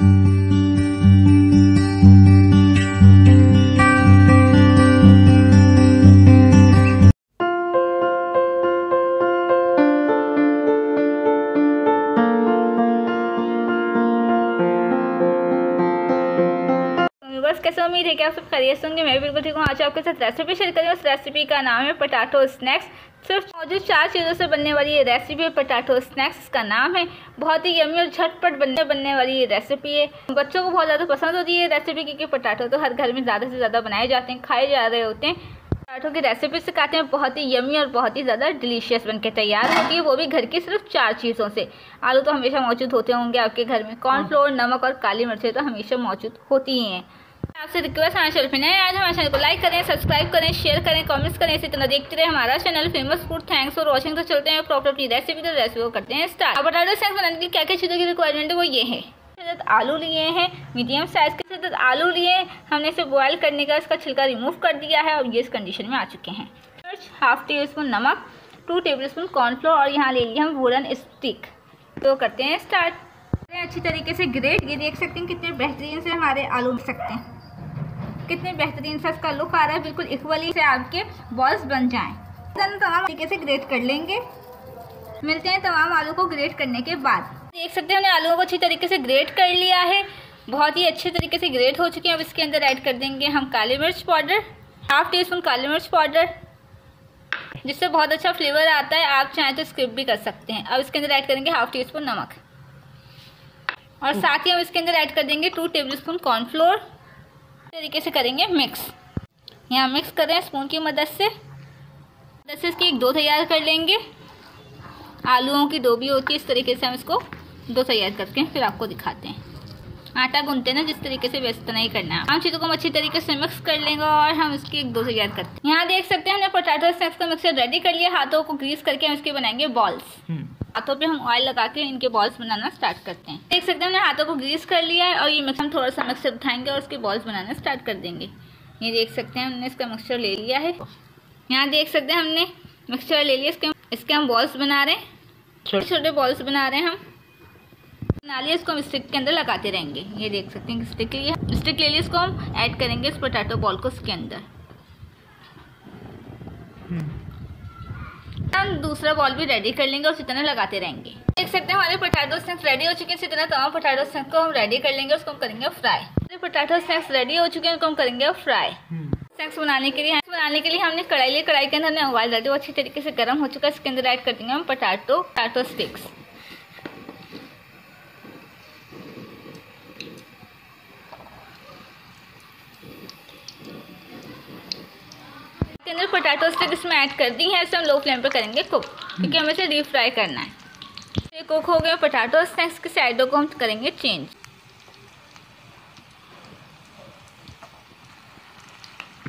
嗯。बस कैसे उम्मीद है कि आप सब खरीद होंगे। मैं बिल्कुल ठीक हूँ। आज आपके साथ रेसिपी शेयर करें उस रेसिपी का नाम है पटाटो स्नैक्स सिर्फ़ मौजूद चार चीज़ों से बनने वाली ये रेसिपी है पटाटो स्नैक्स का नाम है बहुत ही यमी और झटपट बनने बनने वाली ये रेसिपी है। बच्चों को बहुत ज़्यादा पसंद होती है ये रेसिपी क्योंकि पटाटो तो हर घर में ज़्यादा से ज़्यादा बनाए जाते हैं खाए जा रहे होते हैं। पराठों की रेसिपी से खाते हैं बहुत ही यमी और बहुत ही ज़्यादा डिलीशियस बनके तैयार होती है। वो भी घर की सिर्फ़ चार चीज़ों से। आलू तो हमेशा मौजूद होते होंगे आपके घर में। कॉर्नफ्लोर नमक और काली मिर्चें तो हमेशा मौजूद होती ही हैं। आपसे रिक्वेस्ट हमारे चैनल पर नए आज हमारे चैनल को लाइक करें सब्सक्राइब करें शेयर करें कमेंट्स करें, इसी तरह देखते रहे हमारा channel famous food thanks for watching तो चलते हैं प्रॉपर अपनी रेसिपी तो रेसिपी को करते हैं स्टार्ट अब बटाटो स्नैक्स बनाने की क्या क्या चीज़ों की रिक्वायरमेंट है वो ये है। आलू लिए हैं मीडियम साइज़ के साथ आलू लिए हमने इसे बॉयल करने का, इसका छिलका रिमूव कर दिया है और ये इस कंडीशन में आ चुके हैं। हाफ़ टी स्पून नमक टू टेबल स्पून कॉर्नफ्लोर और यहाँ ले लिए हम वुडन स्टिक तो करते हैं स्टार्ट अच्छी तरीके से ग्रेट ये देख सकते हैं कितने बेहतरीन से हमारे आलू सकते हैं। कितने बेहतरीन सा इसका लुक आ रहा है, बिल्कुल इक्वली से आपके बॉल्स बन जाएँ। तमाम तरीके से ग्रेट कर लेंगे। मिलते हैं तमाम आलू को ग्रेट करने के बाद। देख सकते हैं, हमने आलूओं को अच्छी तरीके से ग्रेट कर लिया है। बहुत ही अच्छे तरीके से ग्रेट हो चुके हैं। अब इसके अंदर ऐड कर देंगे हम काली मिर्च पाउडर हाफ़ टी स्पून काली मिर्च पाउडर, जिससे बहुत अच्छा फ्लेवर आता है। आप चाहें तो स्किप भी कर सकते हैं। अब इसके अंदर ऐड करेंगे हाफ़ टी स्पून नमक। और साथ ही हम इसके अंदर ऐड कर देंगे टू टेबल स्पून कॉर्नफ्लोर तरीके से करेंगे मिक्स यहाँ मिक्स करें स्पून की मदद से। मदद से इसकी एक दो तैयार कर लेंगे। आलूओं की डो भी होती है, इस तरीके से हम इसको दो तैयार करके फिर आपको दिखाते हैं। आटा गूंदते ना, जिस तरीके से वैसे नहीं करना। है हम चीज़ों को अच्छी तरीके से मिक्स कर लेंगे और हम इसकी एक दो से तैयार करते हैं। यहाँ देख सकते हैं, हमने पोटैटो स्नैक्स का मिक्सर रेडी कर लिया। हाथों को ग्रीस करके हम इसके बनाएँगे बॉल्स। हाथों पे हम ऑयल लगा के इनके बॉल्स बनाना स्टार्ट करते हैं। देख सकते हैं हाथों को ग्रीस कर लिया है और ये मिक्स हम थोड़ा सा मिक्सर उठाएँगे और उसके बॉल्स बनाना स्टार्ट कर देंगे। ये देख सकते हैं हमने इसका मिक्सचर ले लिया है। यहाँ देख सकते हैं हमने मिक्सचर ले लिया, इसके इसके हम बॉल्स बना रहे हैं। छोटे छोटे बॉल्स बना रहे हैं हम। बना लिए इसको हम स्टिक के अंदर लगाते रहेंगे। ये देख सकते हैं स्टिक लिया स्टिक ले लिया, इसको हम ऐड करेंगे इस पोटैटो बॉल को इसके अंदर। हम दूसरा बॉल भी रेडी कर लेंगे और इसी तरह लगाते रहेंगे। देख सकते हैं हमारे पोटैटो स्नैक्स रेडी हो चुके हैं इसी तरह तमाम पोटैटो स्नैक्स को हम रेडी कर लेंगे उसको हम करेंगे फ्राई हमारे पोटैटो स्नैक्स रेडी हो चुके हैं उसको हम करेंगे फ्राई स्नैक्स बनाने के लिए बनाने के लिए हमने कढ़ाई ली कढ़ाई के अंदर हमने ऑयल डाल दिया अच्छी तरीके से गर्म हो चुका है इसके अंदर ऐड कर देंगे हम पटाटो पटाटो स्टिक्स इसके अंदर पोटैटो स्टिक इसमें ऐड कर दी है इसे हम लो फ्लेम पर करेंगे कुक क्योंकि हमें इसे डीप फ्राई करना है। ये कुक हो गया पोटैटो स्नैक्स की साइडों को हम करेंगे चेंज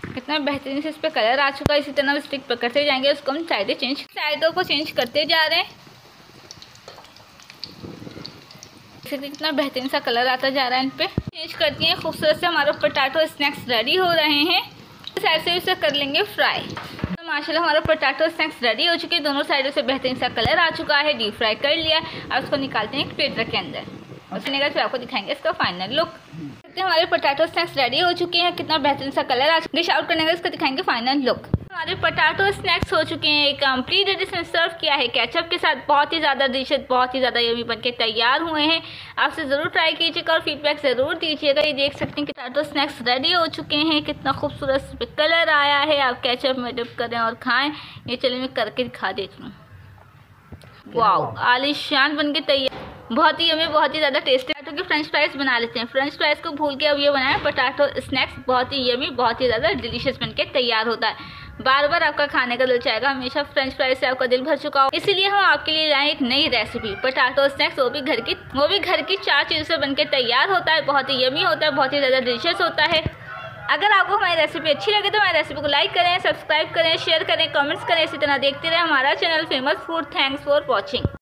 कितना बेहतरीन से इस पर कलर आ चुका है, इसी तरह स्टिक पकड़ते जाएँगे, उसको हम साइडें चेंज साइडों को चेंज करते जा रहे हैं। कितना बेहतरीन सा कलर आता जा रहा है इन पे। चेंज करती हैं, खूबसूरत से हमारे पोटैटो स्नैक्स रेडी हो रहे हैं। साइड से इसे कर लेंगे फ्राई तो माशाल्लाह हमारा पोटैटो स्नैक्स रेडी हो चुके हैं। दोनों साइडों से बेहतरीन सा कलर आ चुका है। डीप फ्राई कर लिया अब उसको निकालते हैं एक प्लेटर के अंदर। उसने का फिर आपको दिखाएँगे इसका फाइनल लुक हमारे पोटैटो स्नैक्स रेडी हो चुके हैं। कितना बेहतरीन सा कलर आ डिश आउट करने का इसका दिखाएँगे फाइनल लुक हमारे पटाटो स्नैक्स हो चुके हैं। कंप्लीट डिश में सर्व किया है कैचअप के साथ। बहुत ही ज़्यादा डिशेज बहुत ही ज़्यादा यमी बन के तैयार हुए हैं। आपसे ज़रूर ट्राई कीजिएगा और फीडबैक ज़रूर दीजिएगा। ये देख सकते हैं कि पोटैटो स्नैक्स रेडी हो चुके हैं। कितना खूबसूरत कलर आया है। आप कैचअप में डिप करें और खाएँ। ये चलिए मैं करके दिखा देती हूँ। वाह आलिशान बन के तैयार। बहुत ही हमें बहुत ही ज़्यादा टेस्टी पटाटो के फ्रेंच फ्राइज बना लेते हैं। फ्रेंच फ्राइज को भूल के अब ये बनाया पटाटो स्नैक्स बहुत ही यमी बहुत ही ज़्यादा डिलीशियस बन के तैयार होता है। बार बार आपका खाने का दिल चाहेगा, हमेशा फ्रेंच फ्राइज से आपका दिल भर चुका हो। इसीलिए हम आपके लिए लाए एक नई रेसिपी पटाटो स्नैक्स वो भी घर की, वो भी घर की चार चीज़ों से बनके तैयार होता है, बहुत ही यमी होता है, बहुत ही ज़्यादा डिलीशियस होता है। अगर आपको हमारी रेसिपी अच्छी लगे तो हमारी रेसिपी को लाइक करें सब्सक्राइब करें शेयर करें कमेंट्स करें, इसी तरह देखते रहे हमारा channel famous food thanks for watching